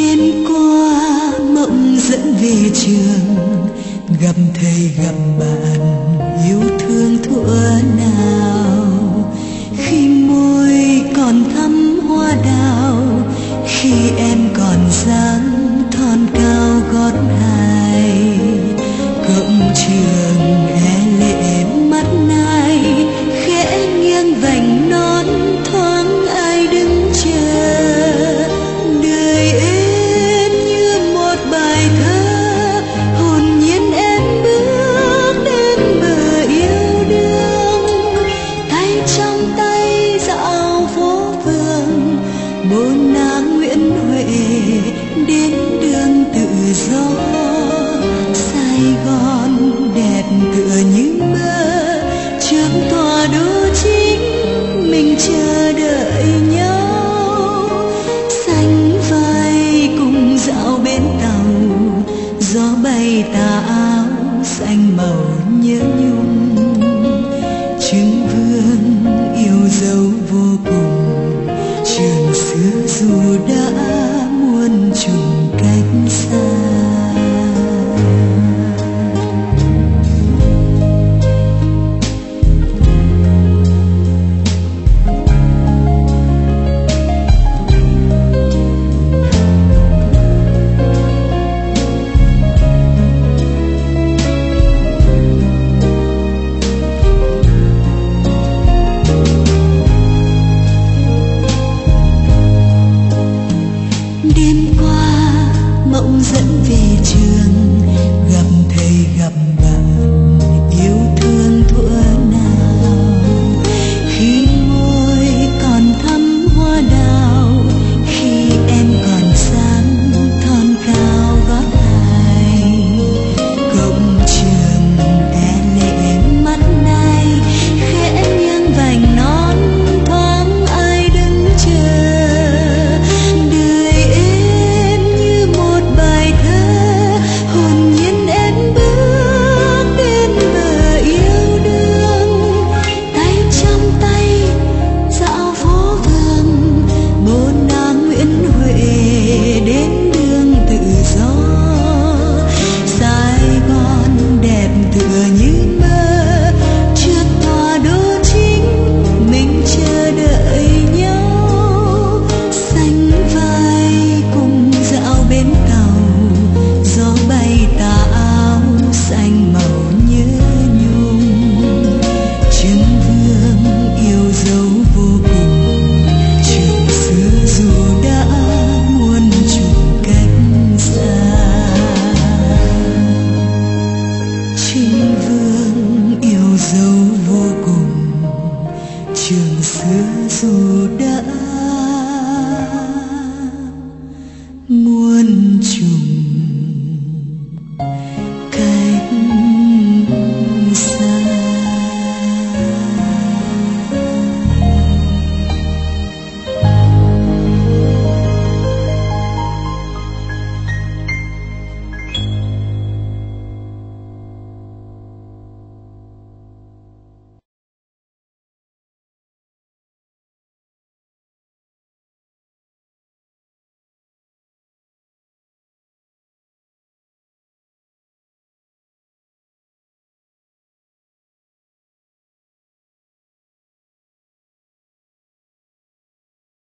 Đêm qua mộng dẫn về trường Gặp thầy gặp bạn yêu thương thuở nào. nhớ nhung. Trứng vương yêu dấu vô cùng. Trường xưa dù đã muôn trùng cách xa.